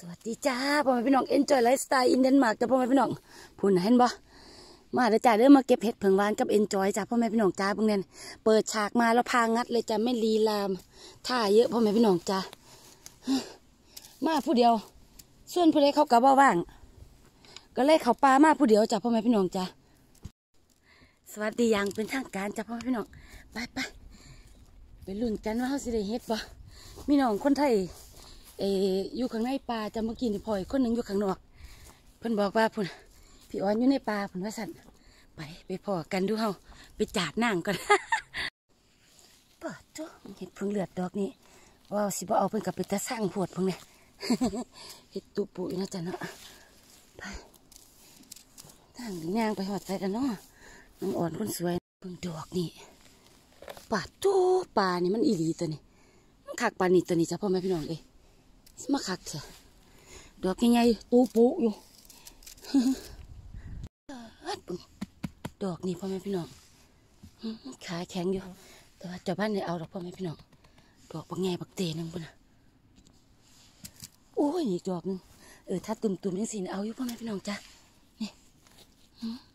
สวัสดีจ้าพ่อแม่พี่น้อง Enjoy Lifestyle in Denmark จ้าพ่อแม่พี่น้องพูดนะเห็นบ่มาเด้จ้าเด้อมาเก็บเห็ดเผิงหวานกับ Enjoy จ้าพ่อแม่พี่น้องจ้าเพิ่งเน่นเปิดฉากมาแล้วพางัดเลยจ้าไม่ลีลามท่าเยอะพ่อแม่พี่น้องจ้ามาผู้เดียว ส่วนผู้เล็กเขากะบ่ว่าง ก็เลยเขาปลามาผู้เดียวจ้าพ่อแม่พี่น้องจ้าสวัสดีอย่างเป็นทางการจ้าพ่อแม่พี่น้องไปไปไปลุ้นกันว่าเขาสิได้เฮ็ดบ่มีน้องคนไทย เออยู่ข้างในป่าจะเมื่อกี้นี่อยคนหนึ่งอยู่ข้างนอก เพิ่นบอกว่าพุ่นพี่อ้อนอยู่ในป่าพุ่นว่าสันไปไปพอกันดูเฮาไปจาดนั่งก่อนเปิดจ้เห็ดพิ่งเลือดดอกนี้ว่าสิบ่เอาเพิ่นกับไปตะสร้างพวดพิ่งเนี่ยเห็ดตุปุยนะจ๊ะเนาะไปทางย่างไปหอดใจกันเนาะน้องอ่อนคนสวยเพิ่งดอกนี่ป่าจู้ป่านี่มันอีหลีตัวนี้มันคักป่านี่ตัวนี้จ้ะพ่อแม่พี่น้องเอ้ มาคักเถอะดอกใหญ่ๆตูปูอยู่ดอกนี่พ่อแม่พี่น้องขาแข็งอยู่ แต่ว่าเจ้าบ้านเนี่ยเอาดอกพ่อแม่พี่น้องดอกบักแง่บักเตนึงปุ่นนะโอ้ยอีกดอกหนึงเออถ้าตุ่มๆยังสีเอาอยู่พ่อแม่พี่น้องจ้ะนี่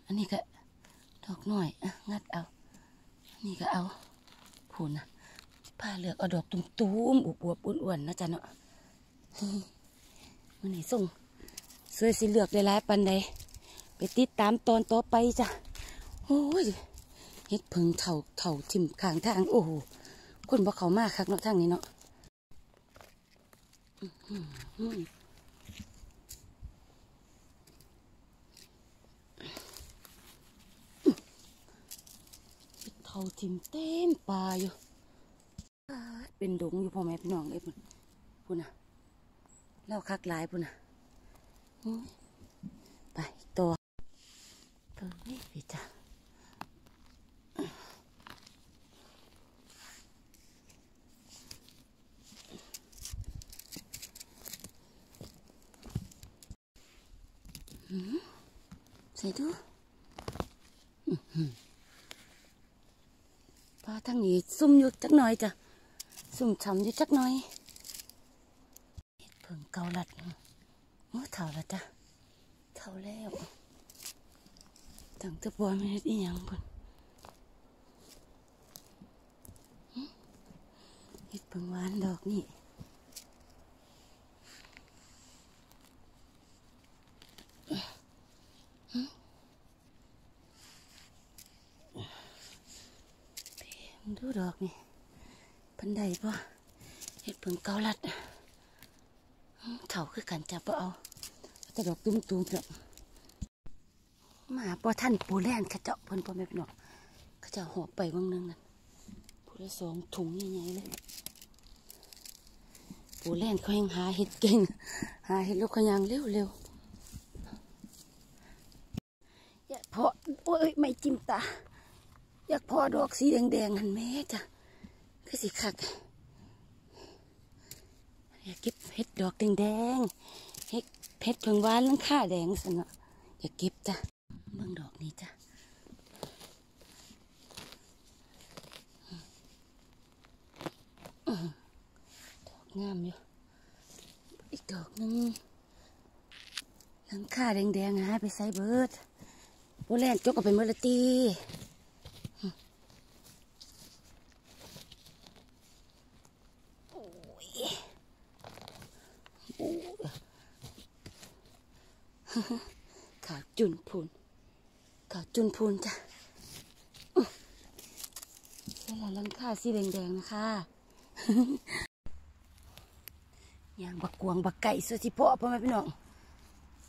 อันนี้ก็ดอกหน่อยอะงัดเอาอันนี้ก็เอาพูนนะผ้าเหลือกเอาดอกตุ้มๆอวบๆอ้วนๆนะจ๊ะเนาะ มันนี่ส่งสวยสิเหลือกได้หลายปันใดไปติดตามตอนต่อไปจ้ะโอ้ยเฮ็ดเพิงเถ่าเถ่าทิมข้างทางโอ้โหคนบ่เขามากคักเนาะทางนี้เนาะเถ่าทิมเต็มป่าอยู่เป็นดงอยู่พ่อแม่พี่น้องเอ้ยพุ่นพุ่นน่ะ เล่าคักหลายปุ่นน่ะไปตัวเปิดนี่พี่จ้ะใส่ดูพอหือปลาทั้งนี้ซุ่มอยู่จักหน่อยจ้ะซุ่มฉ่ำอยู่จักหน่อย งเกาลัดโอ้เท่าแล้วจ้ะเท่าแล้วตั้งตะบอยไม่ได้อีหยังพุ่นหึเห็ดเพิ่งหวานดอกนี่ดูดอกนี่พันใดป่ะเห็ดเพิ่งเกาลัด เถาคือกันจับเอาแต่ดอกตุ้มตุ้มเนี่ยมาพอท่านปูแล่นขเจาะเพิ่นพอแม่พี่น้องขเจะหอบไปวังนึงนั่นปูละสองถุงใหญ่ๆเลยปูแล่นเขายังหาเห็ดเก่ง หาเห็ดลูกขยังเร็วๆอยากพาะโอ้ยไม่จิ้มตา อยากพาะดอกสีแดงๆหันแม่จ้ะคือสิคัก อยากเก็บเห็ดดอกแดงๆเห็ดเพชรเพิงหวานลังค่าแดงสนะอยากเก็บจ้ะเบิ่งดอกนี้จ้ะดอกงามอยู่ อีกดอกนึงลังค่าแดงๆหาไปใส่เบิดโบแลนจกเอาไปเมื่อลตี ขาจุนพูนขาจุนพูนจ้ะอื้อนี่แหละลังค่าสีแดงๆนะคะยางบักกวางบักไก่สัวสิพ่อพ่อแม่พี่น้อง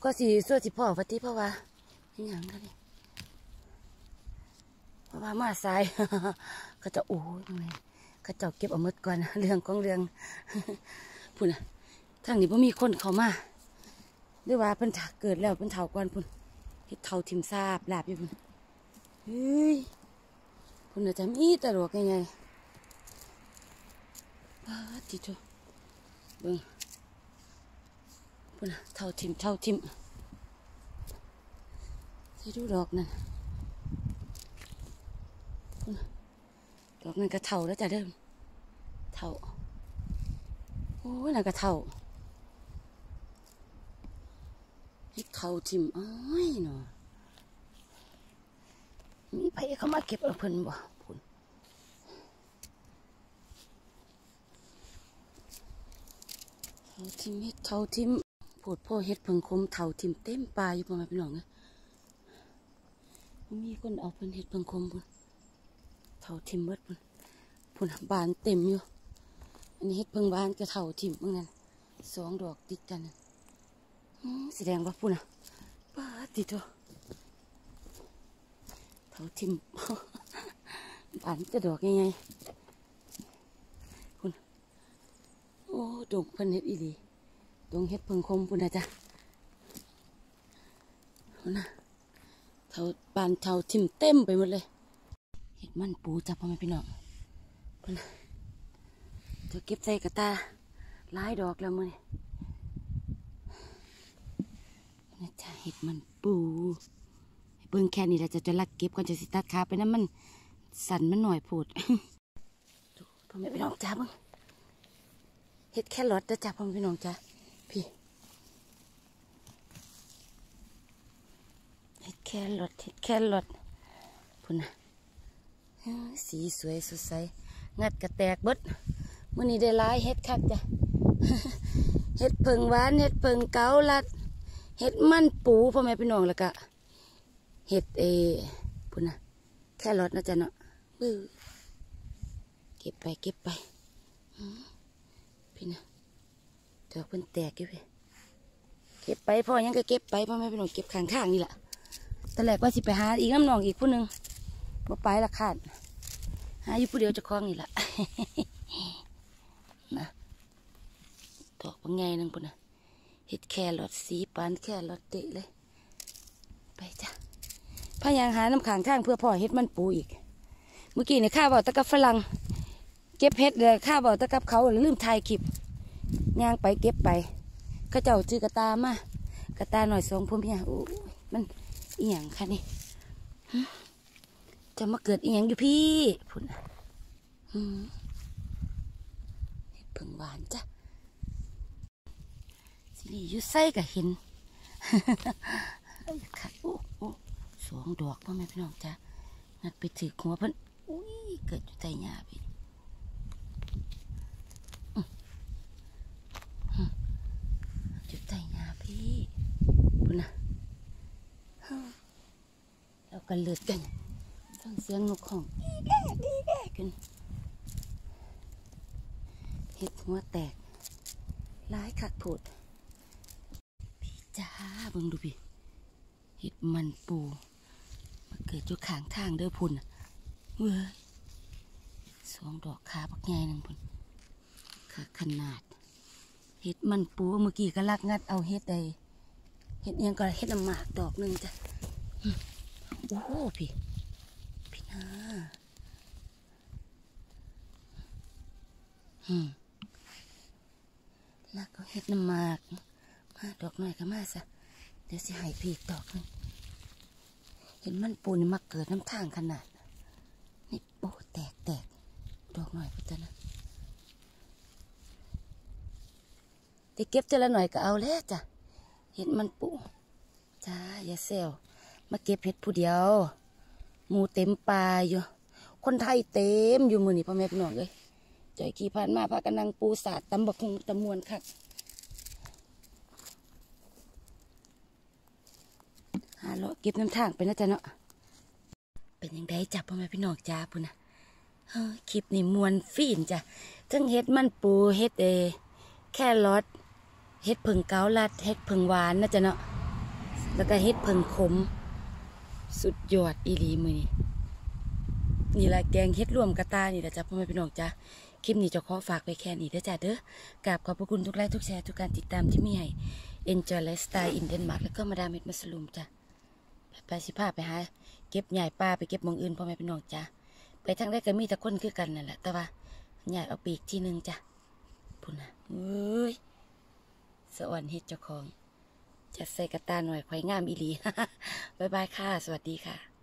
ก็สิสัวสิพ่อวัติเพราะว่าอหย่างกันนี่เพราะว่ามาสายก็จะโอ้ยยังไงก็จะเก็บเอามดก่อนเรื่องของเรื่องพูดนะ ทางนี้พ่มีคนเข้ามาหรือว่าเพิ่นเกิดแล้วเพิ่นเฒ่าก่อนพุ่นเฮ็ดเฒ่าทิมซาบลาบอยู่พุ่นเฮ้ยพุ่นน่ะจะมีแตลกยังไงปาติโตเบิ่งพุ่นเฒ่าทิมเฒ่าทิมสิดูดอกนั่นพุ่นดอกนั่นก็เฒ่าแล้วจ้ะเด้อเฒ่าโอ้ยน่ะก็เฒ่า เฮ็ดเขาทิมอ้ยเนาะมีไผเข้ามาเก็บเอาเพิ่นบ่พุ่นเขาทิมเฮ็ดเขาทิมโพดพ่อเฮ็ดเพิ่งคมเถาทิมเต็มปลาอยู่พ่อแม่พี่น้องเอ้ยมีคนเอาเพิ่นเฮ็ดเพิ่งคมพุ่นเถาทิมเบิดพุ่นพุ่นบานเต็มอยู่ อันนี้เฮ็ดเพิ่งบานกระเถาทิมเมื่อนั้นสองดอกติดกันนะ แสดงว่าพุ่นอะป้าติดตัวเถาทิมบานจะดอกยังไงพุ่นโอ้ดงเพิ่นเฮ็ดอีหลีดงเฮ็ดเพิ่งคมพุ่นนะจ๊ะพุ่นนะเถาบานเถาทิมเต็มไปหมดเลยเฮ็ดมันปูจ้ะพ่อแม่พี่น้องพุ่นนะเธอเก็บใส่กระตาหลายดอกแล้วมือนี่ นะจ๊ะเห็ดมันปูเบิ่งแค่นี้แหละจะจะลักเก็บก่อนจะสิตัดขาไปนั้นมันสั่นมันหน่อยพูดพ่อแม่พี่น้องจ้าเบิ่งเห็ดแค่รอดนะจ้าพ่อแม่พี่น้องจ้าพี่เห็ดแค่รอดเห็ดแค่รอดพุ่นนะสีสวยสดใสงัดกระแตกเบิดมื่อนี้ได้หลายเฮ็ดคักจ้ะเฮ็ดเพิงหวานเฮ็ดเพิงเกาลัด เฮ็ดมันปูพ่อแม่พี่น้องแล้วก็เฮ็ดเอพุ่นนะแค่รอดนะจ๊ะเนาะบื้อเก็บไปเก็บไปพี่นะดอกเพิ่นแตกอยู่พี่เก็บไปพ่อยังก็เก็บไปพ่อแม่พี่น้องเก็บข้างๆนี่แหละแตอนแรกว่าสิไปหาอีกน้ำน้องอีกผู้หนึ่งบ่ไปละขาดหาอยู่ผู้เดียวจะคล้องนี่แหละนะดอกบางไงนึงปุ่นนะ เห็ดแครอทสีปานแครอทเตะเลย ไปจ้ะพายางหาน้ำขางทางเพื่อพ่อเห็ดมันปูอีก เมื่อกี้เนี่ยข้าบอกตะกับฝรั่งเก็บเห็ดเลยข้าบอกตะกับเขาลืมถ่ายคลิปย่างไปเก็บไปเขาเจ้าจื้อกระตามากระตาหน่อยสองพุ่มเพียโอ้มันเอียงคะนี่จะมาเกิดเอียงอยู่พี่พุ่นน่ะอืมเพิ่งหวานจ้ะ สิริอยู่ไส้ก็เห็นค่ะโอ้โอ้สองดอกพ่อแม่พี่น้องจ้ะงัดไปถือหัวเพิ่นอุ้ยเกิดอยู่ใต้หญ้าพี่อยู่ใต้หญ้าพี่พุ่นะฮึ่มแล้วก็เลือดกันฟังเสียงนกของดีแก่ดีแก่กันเห็ดหัวแตกร้ายคักโผด จ้าเบิ่งดูพี่เห็ดมันปูมาเกิดจุขางทางเด้อพุ่นเว้ยสองดอกขาบักใหญ่หนึ่งพุ่นขาขนาด เห็ดมันปูเมื่อกี้ก็ลักงัดเอาเห็ดใดเห็ดอิหยังก็เห็ดน้ำหมากดอกหนึ่งจ้ะโอ้พี่พี่นาอืมแล้วก็เฮ็ดน้ำหมาก มาดอกหน่อยก็มาซะเดี๋ยวสิให้พี่อีกดอกนึงเห็นมันปูนี่มาเกิดน้ำทางขนาด นี่โอ้แตกแตกดอกหน่อยพุทธนะแต่เก็บเจละหน่อยก็เอาแล้วจ้ะ เห็นมันปูจ้าอย่าเซลมาเก็บเห็ดผู้เดียว หมูเต็มป่าอยู่ คนไทยเต็มอยู่มือนี่พ่อแม่พี่น้องเลยจอยขี่ผ่านมาพากันนั่งปูสาดตำบักคงตำมวนคักหา เลาะเก็บน้ำทางไปนะจ๊ะเนาะเป็นยังไงจ้ะพ่อแม่พี่น้องจ้าพุ่นนะเฮ้คลิปนี่มวนฟีนจ้ะทั้งเฮ็ดมันปูเฮ็ดเอแค่รอดเฮ็ดผึ่งเกาลัดเฮ็ดผึ่งหวานนะจ๊ะเนาะแล้วก็เฮ็ดผึ่งขม สุดยอดอีหลีมือนี่นี่แหละแกงเฮ็ดรวมกระตานี่แหละจ้ะพ่อแม่พี่น้องจ้ะคลิปนี้จะขอฝากไปแค่นี้เด้อจ้ะเด้อกราบขอบพระคุณทุกไลค์ทุกแชร์ทุกการติดตามที่มีให้ Enjoy Lifestyle in Denmark แล้วก็มาดามเม็ดมัสลูมจ้ะ ไปสิภาไปหาเก็บใหญ่ปลาไปเก็บมองอื่นพ่อแม่พี่น้องจ้ะไปทางได้ก็มีแต่คนคือกันนั่นแหละแต่ว่าใหญ่เอาปีกที่หนึ่งจ้ะพุ่นนะเอ้ยสวรรค์เฮ็ดเจ้าของจะใส่กระตาหน่อยควายงามอีหลี บ๊ายบายค่ะ สวัสดีค่ะ